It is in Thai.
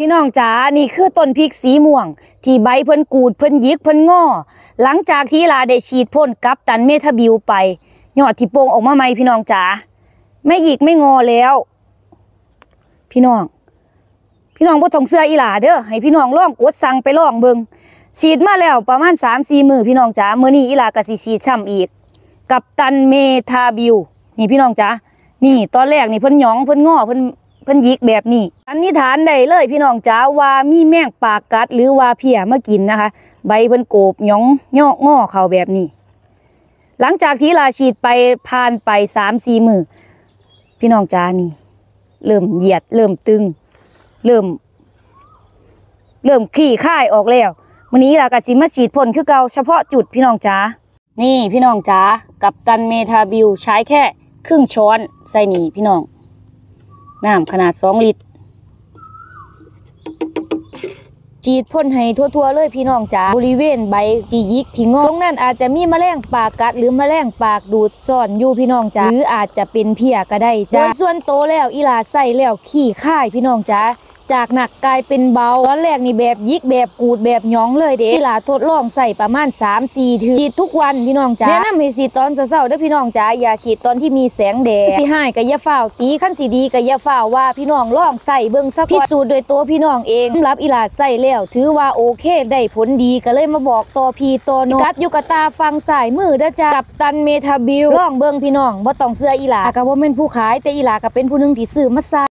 พี่น้องจ๋า นี่คือต้นพริกสีม่วง ที่ใบเพิ่นกูดเพิ่นยิกเพิ่นงอหลังจากที่ลาได้ฉีดพ่นกับตันเมทาบิวไปยอดที่โป่งออกมาใหมพี่น้องจ๋าไม่หยิกไม่งอแล้ว พี่น้อง พี่น้องบ่ต้องเชื่ออีหลาเด้อให้พี่น้องลองกดสั่งไปลองเบิงฉีดมาแล้วประมาณ3-4มื้อพี่น้องจ๋าเมื้อนี้อีหลาก็สิฉีดซ้ำอีก กับตันเมทาบิวนี่พี่น้องจ๋านี่ตอนแรกนี่เพิ่นหยองเพิ่นงอเพิ่น เพิ่นยิกแบบนี้อันนี้ฐานได้เลยพี่น้องจ๋าว่ามีแมงปากกัด หรือว่าเพียมากินนะคะ ใบเพิ่นโกบหยองยอกงอเขาแบบนี้ หลังจากที่ลาฉีดไปผ่านไปสามสี่มือพี่น้องจ๋านี่ เริ่มเหยียด เริ่มตึง เริ่ม เริ่มขี้ค่ายออกแล้ววันนี้ลากะสิมาฉีดพ่นคือเกาเฉพาะจุดพี่น้องจ๋านี่พี่น้องจ๋ากับตันเมทาบิวใช้แค่ครึ่งช้อนใส่นี่พี่น้อง น้ำขนาดสองลิตร ฉีดพ่นให้ทั่วๆเลยพี่น้องจ๋าบริเวณใบกียิกที่งอกตรงนั้นอาจจะมีแมลงปากกัด หรือแมลงปากดูดซ่อนอยู่พี่น้องจ๋าหรืออาจจะเป็นเพียก็ได้จ้าโดยส่วนโตแล้วอีลาใส่แล้วขี้ค่ายพี่น้องจ๋า จากหนักกลายเป็นเบาตอนแรกนี่แบบยิกแบบกูดแบบหยองเลยเด้อีหลาทดลองใส่ประมาณ3-4ถึงฉีดทุกวันพี่น้องจ๋าแนะนำให้ฉีดตอนเช้าๆเด้อพี่น้องจ๋าอย่าฉีดตอนที่มีแสงแดดสิให้ก็อย่าฝ้าตีขั้นสิดีก็อย่าฝ้าว่าพี่น้องลองใส่เบิ่งสักพิสูจน์โดยตัวพี่น้องเองรับอีหลาใส่แล้วถือว่าโอเคได้ผลดีก็เลยมาบอกต่อพีต่อน้องกัดยู่กับตาฟังสายมือด้จ้ากับตันเมทาบิลลองเบิ่งพี่น้องบ่ต้องเชื่ออีหลาก็บ่แม่นผู้ขายแต่อีหลาก็เป็นผู้นึงที่ซื้อมาใส่